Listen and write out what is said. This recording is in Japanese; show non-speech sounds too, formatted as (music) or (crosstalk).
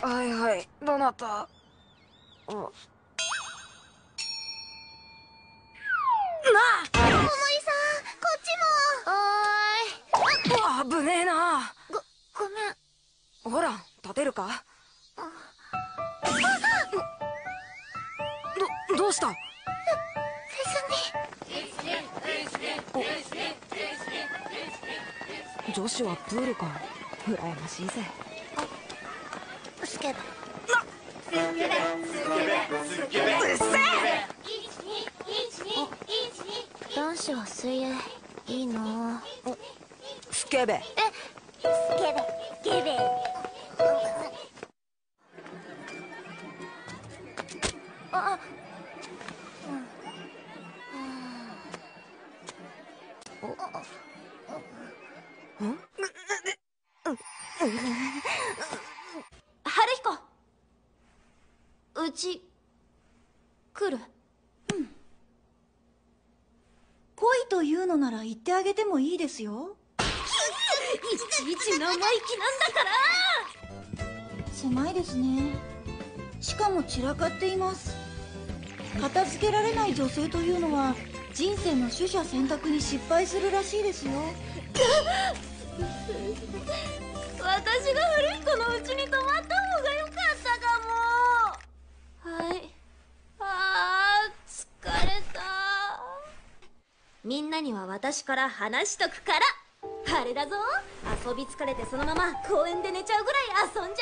はいはい。どなた？おな桃井さんこっちも。あ危ねえな。ごごめん。ほら立てるか？どどうした？女子はプールか羨ましいぜスケベ男子は水泳いいなスケベ。えスケベスケベ。あ春うち来る。恋というのなら言ってあげてもいいですよ。いちいち生意気なんだから。狭いですね。しかも散らかっています。片付けられない女性というのは人生の取捨選択に失敗するらしいですよ (laughs) みんなには私から話しとくから。あれだぞ。遊び疲れてそのまま公園で寝ちゃうぐらい遊んじゃうぞ。